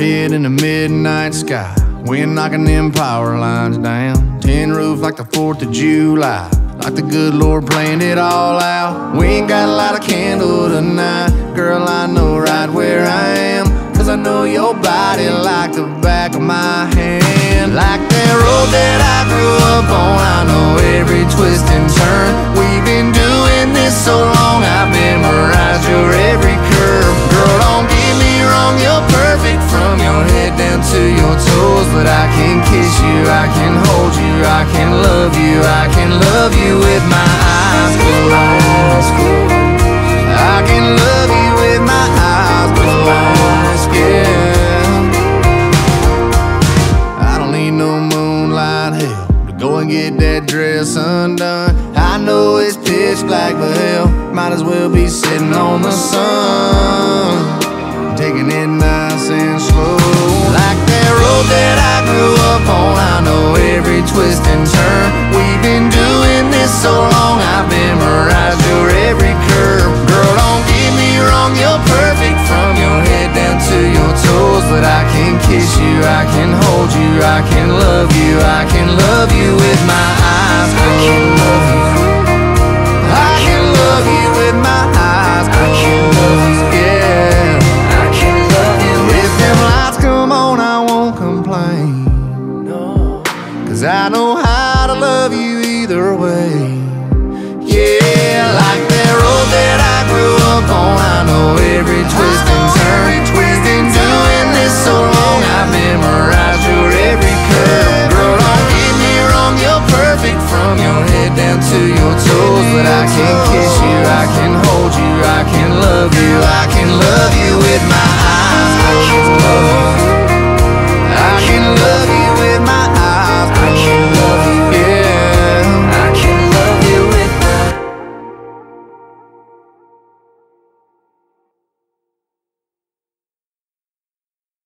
overhead in the midnight sky. Wind knocking them power lines down. Tin roof like the 4th of July. Like the good Lord planned it all out. We ain't got a lot of candle tonight. Girl, I know right where I am. Cause I know your body like the back of my hand. Like that road that I grew up on, I know every twist and turn. Can kiss you, I can hold you, I can love you, I can love you with my eyes closed. I can love you with my eyes closed. I don't need no moonlight help to go and get that dress undone. I know it's pitch black, but hell, might as well be sitting on the sun. Taking it kiss you, I can hold you, I can love you, I can love you with my eyes. I can love you. I can love you with my eyes. I can love you, yeah. I can love you. If them lights come on, I won't complain. Cause I know how to love you either way. Yeah, like that road that I grew up on, I know every twist toes. But I can kiss you, I can hold you, I can love you, I can love you with my.